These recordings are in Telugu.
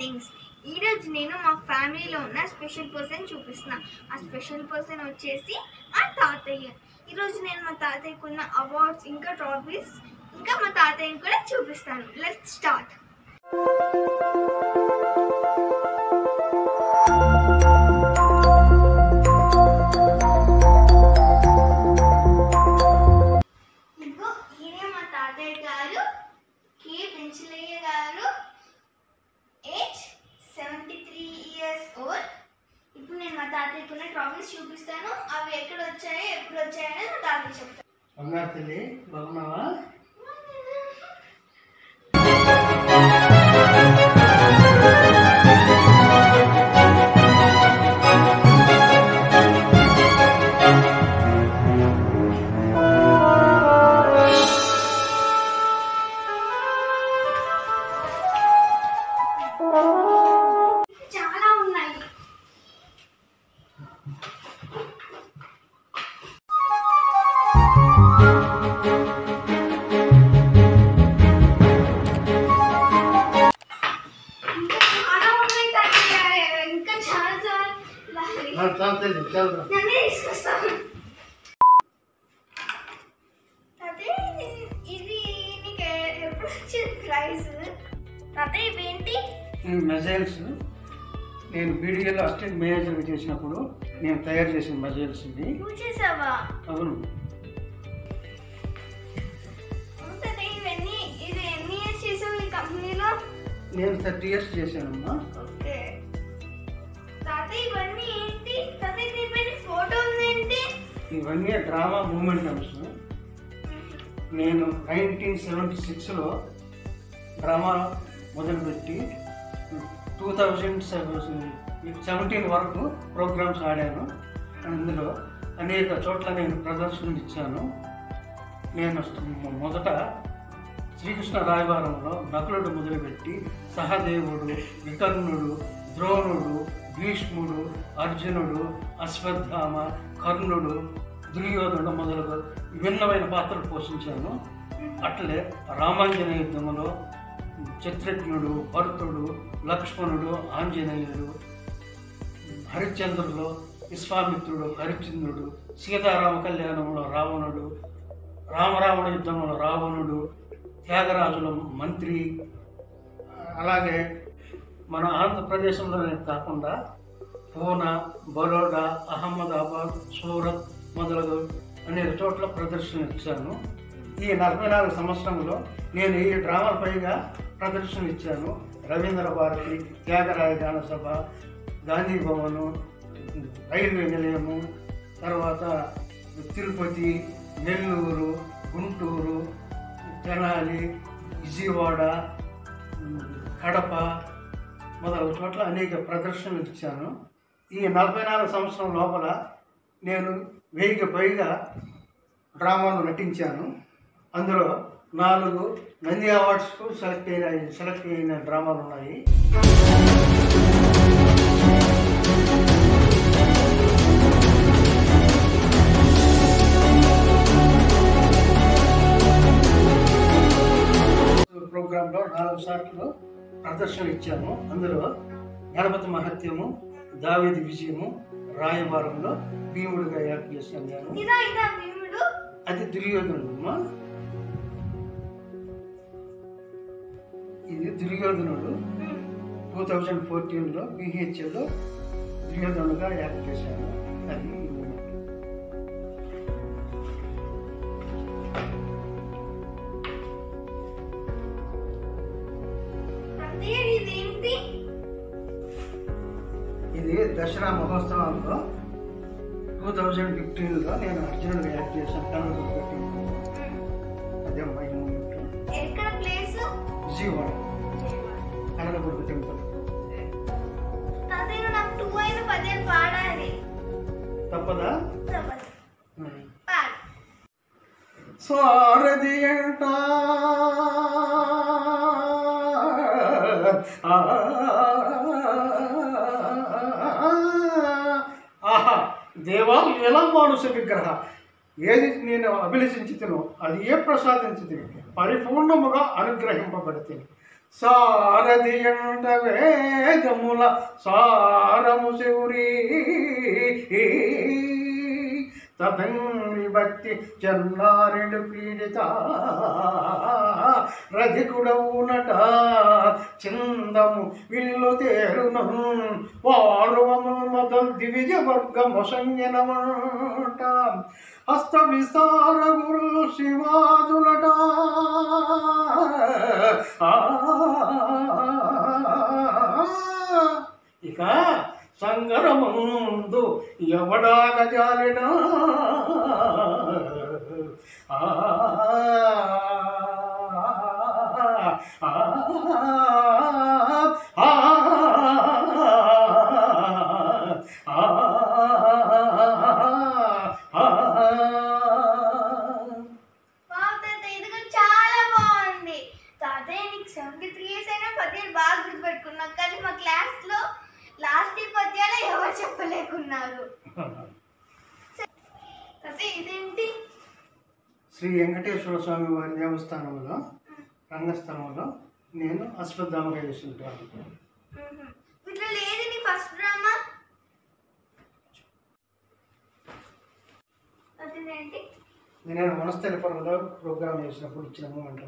థింగ్స్ ఈరోజు నేను మా ఫ్యామిలీలో ఉన్న స్పెషల్ పర్సన్ చూపిస్తున్నా. ఆ స్పెషల్ పర్సన్ వచ్చేసి మా తాతయ్య. ఈరోజు నేను మా తాతయ్యకు ఉన్న అవార్డ్స్ ఇంకా ట్రాఫీస్ ఇంకా మా తాతయ్యని కూడా చూపిస్తాను. లెట్ స్టార్ట్ చూపిస్తాను. అవి ఎక్కడ వచ్చాయో ఎప్పుడు వచ్చాయని మా తాతయ్య చెప్తాను. బంగారు తల్లి బాగున్నావా? ఇది నీకు ఎప్పుడు వచ్చింది ప్రైజ్ ఇవేంటి మెజైల్స్. నేను బీడీఎల్ అసిస్టెంట్ మేనేజర్గా చేసినప్పుడు నేను తయారు చేసిన మెజైల్స్ చేసావా? అవును. నేను థర్టీ ఇయర్స్ చేశానమ్మా. ఓకే. తాతయ్య ఇవన్నీ ఇవన్నీ డ్రామా మూమెంట్ అంశం నేను నైన్టీన్ సెవెంటీ సిక్స్లో డ్రామా మొదలుపెట్టి టూ థౌజండ్ సెవెంటీన్ వరకు ప్రోగ్రామ్స్ ఆడాను. అందులో అనేక చోట్ల నేను ప్రదర్శనలు ఇచ్చాను. నేను మొదట శ్రీకృష్ణ రాయవారంలో నకులుడు మొదలుపెట్టి సహదేవుడు వికర్ణుడు ద్రోణుడు భీష్ముడు అర్జునుడు అశ్వత్థామ కర్ణుడు దుర్యోధనుడు మొదలుగు విభిన్నమైన పాత్రలు పోషించాను. అట్లే రామాంజన యుద్ధంలో చిత్రజ్ఞుడు భరతుడు లక్ష్మణుడు ఆంజనేయుడు హరిశ్చంద్రుడు విశ్వామిత్రుడు హరిశ్చంద్రుడు సీతారామ కళ్యాణంలో రావణుడు రామరావణ యుద్ధంలో రావణుడు త్యాగరాజుల మంత్రి అలాగే మన ఆంధ్రప్రదేశ్లోనే కాకుండా పూనా బరోడా అహ్మదాబాద్ సూరత్ మొదలగు అనేక చోట్ల ప్రదర్శన ఇచ్చాను. ఈ నలభై నాలుగు సంవత్సరంలో నేను ఈ డ్రామాల పైగా ప్రదర్శన ఇచ్చాను. రవీంద్ర భారతి త్యాగరాయ గానసభ గాంధీ భవను రైల్వే నిలయము తర్వాత తిరుపతి నెల్లూరు గుంటూరు తెనాలి విజయవాడ కడప మొదలగు చోట్ల అనేక ప్రదర్శనలు ఇచ్చాను. ఈ నలభై నాలుగు సంవత్సరం లోపల నేను వెయ్యికి పైగా డ్రామాలు నటించాను. అందులో నాలుగు నంది అవార్డ్స్కు సెలెక్ట్ అయిన సెలెక్ట్ అయిన డ్రామాలు ఉన్నాయి. ప్రోగ్రాంలో నాలుగు సార్లు ప్రదర్శన ఇచ్చాము. అందులో గణపతి మహత్యము దావేది విజయము రాయవారంలో భీముడిగా యాక్ట్ చేశాను నేను అది దుర్యోధనుడు. ఇది దుర్యోధనుడు. టూ థౌజండ్ ఫోర్టీన్లో బీహెచ్ఎల్లో దుర్యోధనుడుగా యాక్ట్ చేశాను అది దసరా మహోత్సవంలో టూ థౌజండ్ ఫిఫ్టీన్లో నేను అర్జునుడిగా యాక్ట్ చేశాను పెట్టి అదే my moment. Vijayawada. Kanakadurga temple. తప్పదా? సారథి అంట దేవా ఎలా మానుష విగ్రహ ఏది నేను అభిలషించుతునో అది ఏ ప్రసాదించుతుంది పరిపూర్ణముగా అనుగ్రహింపబడుతుంది సారథి అంట వేదముల సారము శౌరీ. తదంగ భక్తి చెన్నారెడు పీడిత. రధికుడవునట చిందము విల్లు తేరును. వారువము మొదల్ దివిజ వర్గము సంజనమంట. హస్త విస్తార గురు శివాదులట. ఆ సంగరమందు ఎవడా గజాలినా? ఆ శ్రీ వెంకటేశ్వర స్వామి వారి దేవస్థానంలో రంగస్థలంలో నేను అశ్వత్థామగా చేస్తుంటాను. నేను వనస్థలిపురంలో ప్రోగ్రామ్ చేసినప్పుడు ఇచ్చిన మూమెంట్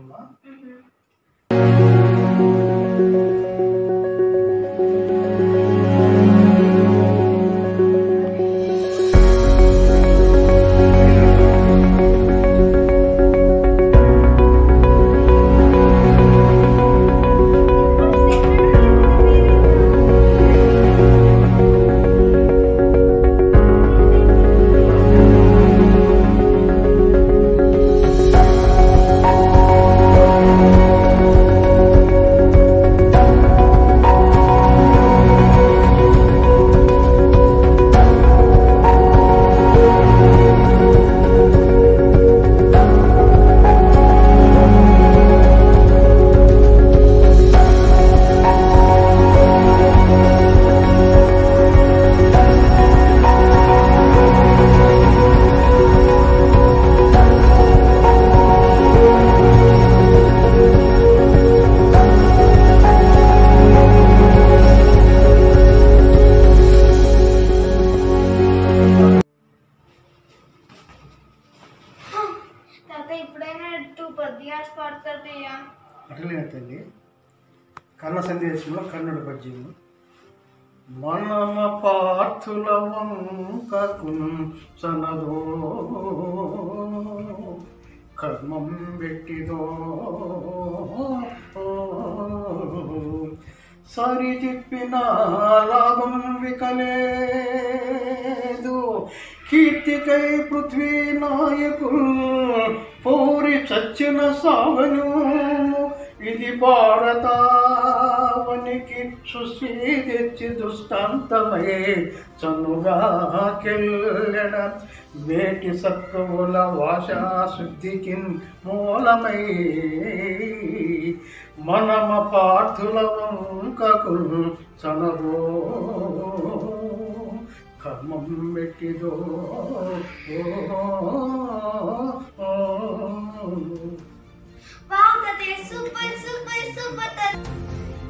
అట్లనే కన్న సందేశంలో కన్నడ పద్యము. మనమ పార్థుల వంకకును కర్మం పెట్టిదో సరి చెప్పిన లాభం వికలేదు. కీర్తికై పృథ్వీ నాయకులు పోరి చచ్చిన సావను ఇది భారతావనికి సుశ్రీ తెచ్చి దుష్టాంతమై చనుగా కెల్లెడ వేటి సత్వముల వాషా శుద్ధికి మూలమై మనమ పార్థుల వంకకు చనదో కర్మం పెట్టిదో వావ్ సూపర్ సూపర్ సూపర్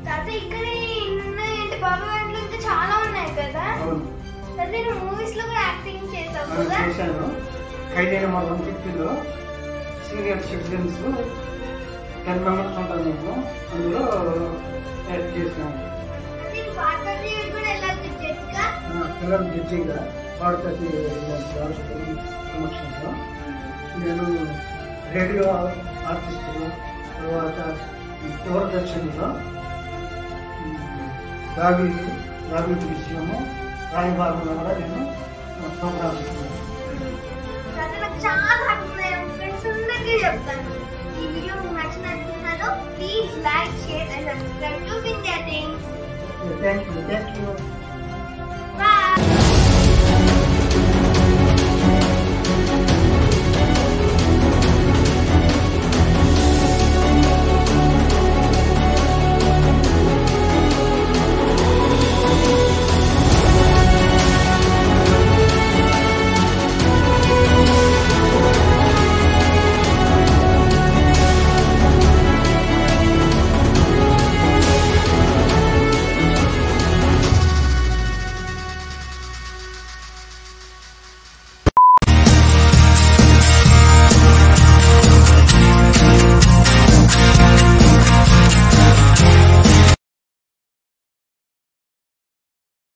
తాతయ్య ఇక్కడ ఉన్నాయంటే బాబా దాంట్లో ఇంకా చాలా ఉన్నాయి కదా? తాతయ్య నువ్వు మూవీస్లో కూడా యాక్టింగ్ అది కదా? చేశాను. ఖైదైన మా ఫిఫ్టీలో సీనియర్ సిటిజన్స్ టెన్ మెంబర్స్ ఉంటాం మేము అందులో యాక్ట్ చేసినాము నేను పిల్లలు జడ్జిగా వాడితోటి సమక్షంలో నేను రేడియో ఆర్టిస్టులు తర్వాత దూరదర్శన్లో దావి దావి విషయము రాయబారంలో కూడా నేను ప్రోగ్రామ్ చాలా ఫ్రెండ్స్ అందరికీ చెప్తాను ఈ వీడియో మీకు నచ్చినట్టున్నదో please like share and subscribe to Vindhya things thank you thank you